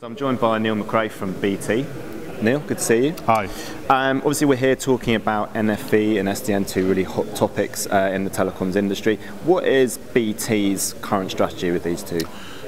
So I'm joined by Neil McRae from BT. Neil, good to see you. Hi. Um, obviously, we're here talking about NFV and SDN, two really hot topics uh, in the telecoms industry. What is BT's current strategy with these two?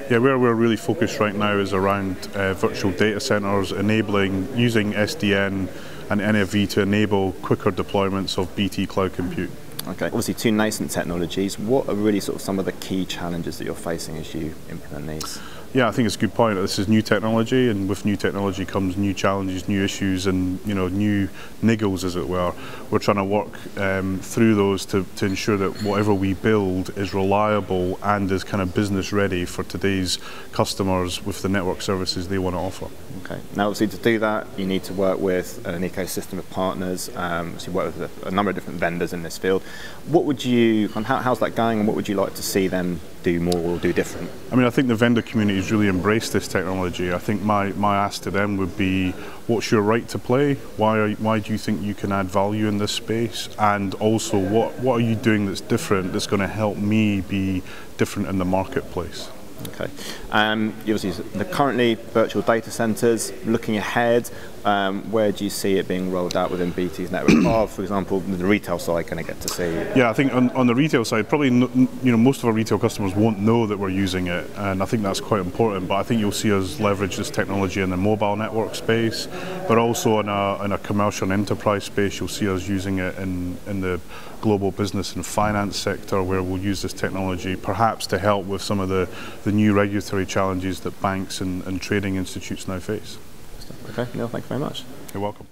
Yeah, where we're really focused right now is around uh, virtual data centers, enabling using SDN and NFV to enable quicker deployments of BT cloud compute. Okay, obviously two nascent technologies. What are really sort of some of the key challenges that you're facing as you implement these? Yeah, I think it's a good point. This is new technology, and with new technology comes new challenges, new issues, and you know new niggles, as it were. We're trying to work um, through those to, to ensure that whatever we build is reliable and is kind of business ready for today's customers with the network services they want to offer. Okay. Now, obviously, to do that, you need to work with an ecosystem of partners. Um, so you work with a, a, number of different vendors in this field. What would you, how, how's that going, and what would you like to see them do more or do different? I mean, I think the vendor community has really embraced this technology. I think my, my ask to them would be, what's your right to play? Why, are, why do you think you can add value in this space? And also, what, what are you doing that's different that's going to help me be different in the marketplace? Okay. Um, obviously, the currently virtual data centers. Looking ahead, um, where do you see it being rolled out within BT's network? or, for example, the retail side going to get to see? Yeah, I think on, on the retail side, probably you know most of our retail customers won't know that we're using it, and I think that's quite important. But I think you'll see us leverage this technology in the mobile network space, but also in a, in a commercial and enterprise space. You'll see us using it in in the global business and finance sector, where we'll use this technology perhaps to help with some of the the new regulatory challenges that banks and, and trading institutes now face. Okay, Neil, thank you very much. You're welcome.